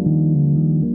うん。